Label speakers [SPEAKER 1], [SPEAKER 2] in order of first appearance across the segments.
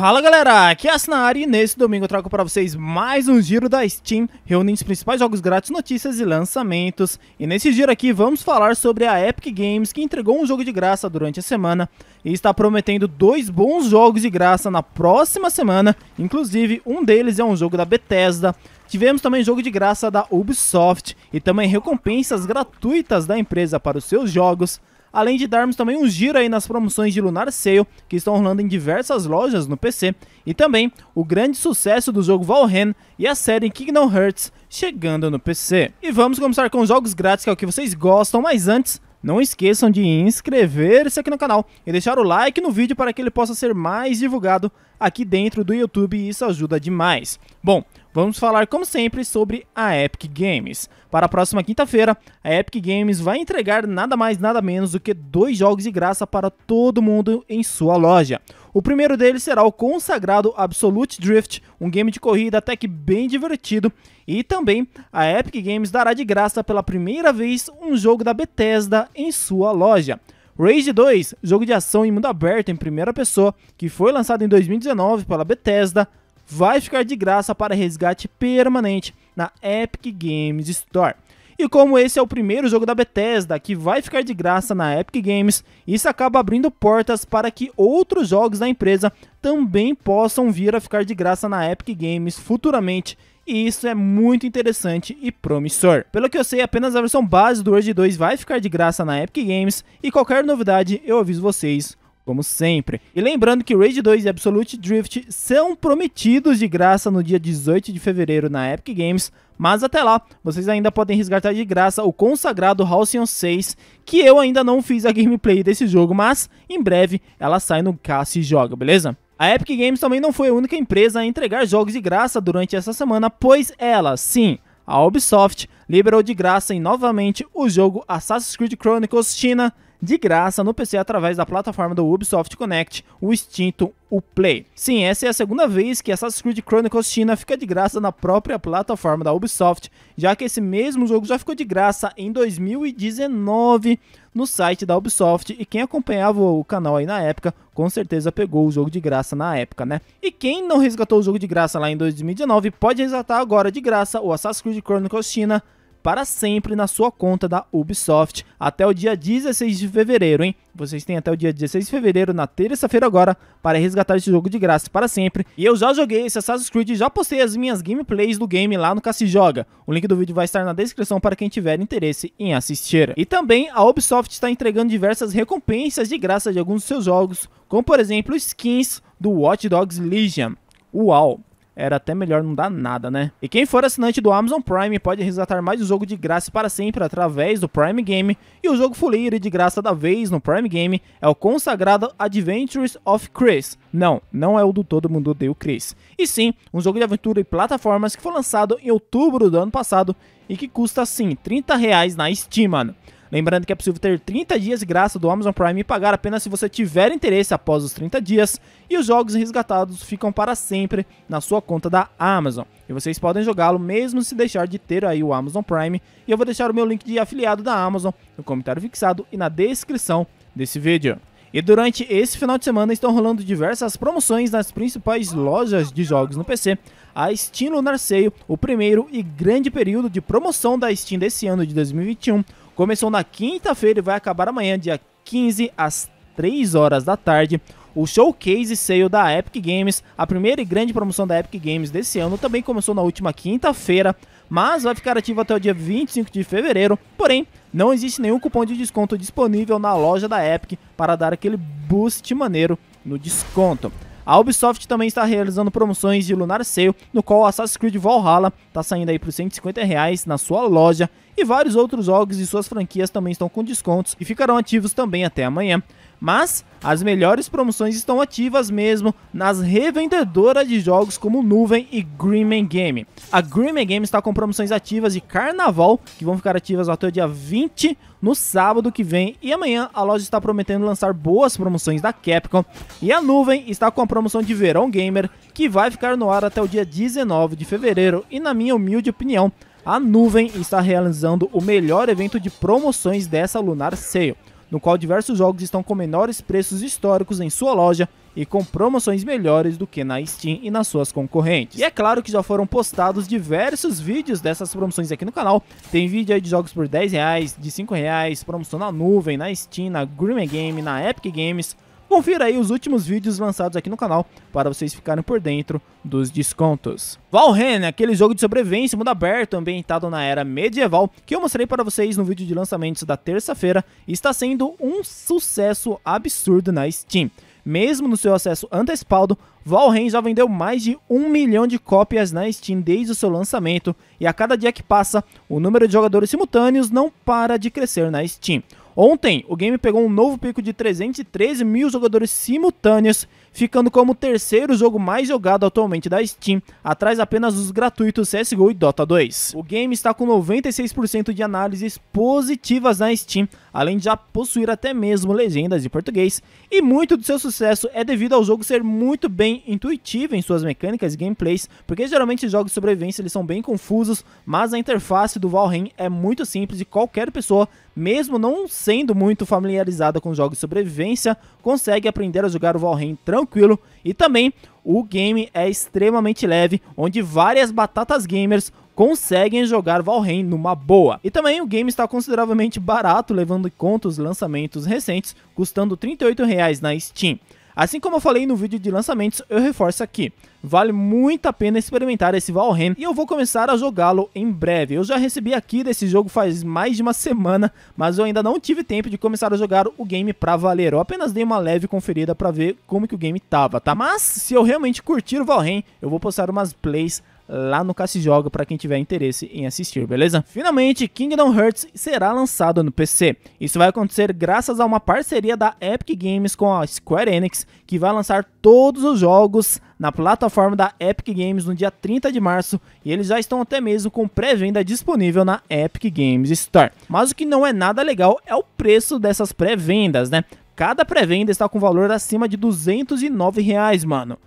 [SPEAKER 1] Fala galera, aqui é a Sinari e nesse domingo eu trago para vocês mais um giro da Steam, reunindo os principais jogos grátis, notícias e lançamentos. E nesse giro aqui vamos falar sobre a Epic Games que entregou um jogo de graça durante a semana e está prometendo dois bons jogos de graça na próxima semana, inclusive um deles é um jogo da Bethesda. Tivemos também jogo de graça da Ubisoft e também recompensas gratuitas da empresa para os seus jogos além de darmos também um giro aí nas promoções de Lunar Sale, que estão rolando em diversas lojas no PC, e também o grande sucesso do jogo Valheim e a série Kingdom Hearts chegando no PC. E vamos começar com os jogos grátis, que é o que vocês gostam, mas antes... Não esqueçam de inscrever-se aqui no canal e deixar o like no vídeo para que ele possa ser mais divulgado aqui dentro do YouTube e isso ajuda demais. Bom, vamos falar como sempre sobre a Epic Games. Para a próxima quinta-feira, a Epic Games vai entregar nada mais nada menos do que dois jogos de graça para todo mundo em sua loja. O primeiro deles será o consagrado Absolute Drift, um game de corrida até que bem divertido, e também a Epic Games dará de graça pela primeira vez um jogo da Bethesda em sua loja. Rage 2, jogo de ação em mundo aberto em primeira pessoa, que foi lançado em 2019 pela Bethesda, vai ficar de graça para resgate permanente na Epic Games Store. E como esse é o primeiro jogo da Bethesda que vai ficar de graça na Epic Games, isso acaba abrindo portas para que outros jogos da empresa também possam vir a ficar de graça na Epic Games futuramente. E isso é muito interessante e promissor. Pelo que eu sei, apenas a versão base do Word 2 vai ficar de graça na Epic Games e qualquer novidade eu aviso vocês como sempre. E lembrando que Rage 2 e Absolute Drift são prometidos de graça no dia 18 de fevereiro na Epic Games, mas até lá, vocês ainda podem resgatar de graça o consagrado Halcyon 6, que eu ainda não fiz a gameplay desse jogo, mas em breve ela sai no Caça e Joga, beleza? A Epic Games também não foi a única empresa a entregar jogos de graça durante essa semana, pois ela, sim, a Ubisoft, liberou de graça novamente o jogo Assassin's Creed Chronicles China de graça no PC através da plataforma do Ubisoft Connect, o extinto Uplay. Sim, essa é a segunda vez que Assassin's Creed Chronicles China fica de graça na própria plataforma da Ubisoft, já que esse mesmo jogo já ficou de graça em 2019 no site da Ubisoft e quem acompanhava o canal aí na época, com certeza pegou o jogo de graça na época, né? E quem não resgatou o jogo de graça lá em 2019, pode resgatar agora de graça o Assassin's Creed Chronicles China para sempre na sua conta da Ubisoft até o dia 16 de fevereiro, hein? Vocês têm até o dia 16 de fevereiro, na terça-feira agora, para resgatar esse jogo de graça para sempre. E eu já joguei esse Assassin's Creed já postei as minhas gameplays do game lá no Cassi Joga. O link do vídeo vai estar na descrição para quem tiver interesse em assistir. E também a Ubisoft está entregando diversas recompensas de graça de alguns dos seus jogos, como por exemplo skins do Watch Dogs Legion. Uau! Era até melhor não dar nada, né? E quem for assinante do Amazon Prime pode resgatar mais o jogo de graça para sempre através do Prime Game. E o jogo fuleiro de graça da vez no Prime Game é o consagrado Adventures of Chris. Não, não é o do Todo Mundo o Chris. E sim, um jogo de aventura e plataformas que foi lançado em outubro do ano passado e que custa sim 30 reais na Steam, mano. Lembrando que é possível ter 30 dias de graça do Amazon Prime e pagar apenas se você tiver interesse após os 30 dias, e os jogos resgatados ficam para sempre na sua conta da Amazon. E vocês podem jogá-lo mesmo se deixar de ter aí o Amazon Prime, e eu vou deixar o meu link de afiliado da Amazon no comentário fixado e na descrição desse vídeo. E durante esse final de semana estão rolando diversas promoções nas principais lojas de jogos no PC. A Steam Lunar Sale, o primeiro e grande período de promoção da Steam desse ano de 2021, Começou na quinta-feira e vai acabar amanhã, dia 15, às 3 horas da tarde. O Showcase Sale da Epic Games, a primeira e grande promoção da Epic Games desse ano, também começou na última quinta-feira, mas vai ficar ativo até o dia 25 de fevereiro. Porém, não existe nenhum cupom de desconto disponível na loja da Epic para dar aquele boost maneiro no desconto. A Ubisoft também está realizando promoções de Lunar Sale, no qual Assassin's Creed Valhalla está saindo aí por 150 reais na sua loja e vários outros jogos e suas franquias também estão com descontos e ficarão ativos também até amanhã. Mas as melhores promoções estão ativas mesmo nas revendedoras de jogos como Nuvem e Greenman Game. A Greenman Game está com promoções ativas de carnaval que vão ficar ativas até o dia 20 no sábado que vem e amanhã a loja está prometendo lançar boas promoções da Capcom e a Nuvem está com a promoção de Verão Gamer que vai ficar no ar até o dia 19 de fevereiro e na minha humilde opinião a Nuvem está realizando o melhor evento de promoções dessa Lunar Sale. No qual diversos jogos estão com menores preços históricos em sua loja e com promoções melhores do que na Steam e nas suas concorrentes. E é claro que já foram postados diversos vídeos dessas promoções aqui no canal. Tem vídeo aí de jogos por 10 reais, de 5 reais, promoção na nuvem, na Steam, na Green Game, na Epic Games. Confira aí os últimos vídeos lançados aqui no canal para vocês ficarem por dentro dos descontos. Valheim, aquele jogo de sobrevivência mundo aberto ambientado na era medieval que eu mostrei para vocês no vídeo de lançamentos da terça-feira, está sendo um sucesso absurdo na Steam. Mesmo no seu acesso antecipado, Valheim já vendeu mais de um milhão de cópias na Steam desde o seu lançamento, e a cada dia que passa, o número de jogadores simultâneos não para de crescer na Steam. Ontem, o game pegou um novo pico de 313 mil jogadores simultâneos, ficando como o terceiro jogo mais jogado atualmente da Steam, atrás apenas dos gratuitos CSGO e Dota 2. O game está com 96% de análises positivas na Steam, além de já possuir até mesmo legendas de português, e muito do seu sucesso é devido ao jogo ser muito bem intuitivo em suas mecânicas e gameplays, porque geralmente jogos de sobrevivência eles são bem confusos, mas a interface do Valheim é muito simples e qualquer pessoa mesmo não sendo muito familiarizada com jogos de sobrevivência, consegue aprender a jogar o Valheim tranquilo e também o game é extremamente leve, onde várias batatas gamers conseguem jogar Valheim numa boa. E também o game está consideravelmente barato, levando em conta os lançamentos recentes, custando R$ 38,00 na Steam. Assim como eu falei no vídeo de lançamentos, eu reforço aqui. Vale muito a pena experimentar esse Valheim e eu vou começar a jogá-lo em breve. Eu já recebi aqui desse jogo faz mais de uma semana, mas eu ainda não tive tempo de começar a jogar o game pra valer. Eu apenas dei uma leve conferida pra ver como que o game tava, tá? Mas se eu realmente curtir o Valheim, eu vou postar umas plays lá no Cassi Joga para quem tiver interesse em assistir, beleza? Finalmente, Kingdom Hearts será lançado no PC. Isso vai acontecer graças a uma parceria da Epic Games com a Square Enix, que vai lançar todos os jogos na plataforma da Epic Games no dia 30 de março e eles já estão até mesmo com pré-venda disponível na Epic Games Store. Mas o que não é nada legal é o preço dessas pré-vendas, né? Cada pré-venda está com valor acima de 209 reais, mano.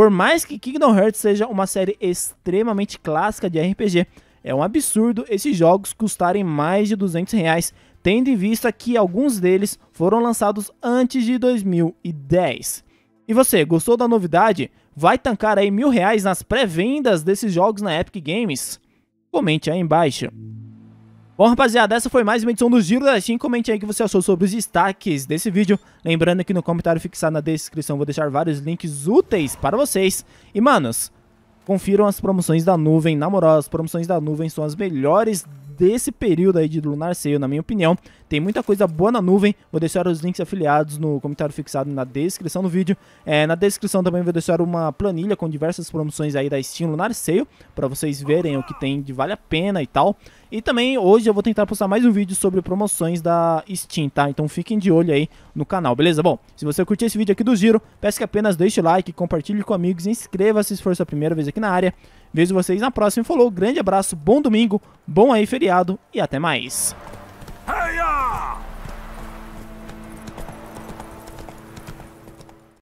[SPEAKER 1] Por mais que Kingdom Hearts seja uma série extremamente clássica de RPG, é um absurdo esses jogos custarem mais de 200 reais, tendo em vista que alguns deles foram lançados antes de 2010. E você, gostou da novidade? Vai tancar aí mil reais nas pré-vendas desses jogos na Epic Games? Comente aí embaixo. Bom, rapaziada, essa foi mais uma edição do Giro da Steam. Comente aí o que você achou sobre os destaques desse vídeo. Lembrando que no comentário fixado na descrição vou deixar vários links úteis para vocês. E, manos, confiram as promoções da nuvem. Na moral, as promoções da nuvem são as melhores desse período aí de Lunar Sale, na minha opinião. Tem muita coisa boa na nuvem. Vou deixar os links afiliados no comentário fixado na descrição do vídeo. É, na descrição também vou deixar uma planilha com diversas promoções aí da Steam Lunar Sale, para vocês verem o que tem de vale a pena e tal. E também hoje eu vou tentar postar mais um vídeo sobre promoções da Steam, tá? Então fiquem de olho aí no canal, beleza? Bom, se você curtiu esse vídeo aqui do Giro, peço que apenas deixe o like, compartilhe com amigos inscreva-se se for sua primeira vez aqui na área. Vejo vocês na próxima. Falou, grande abraço, bom domingo, bom aí feriado e até mais. 哎呀！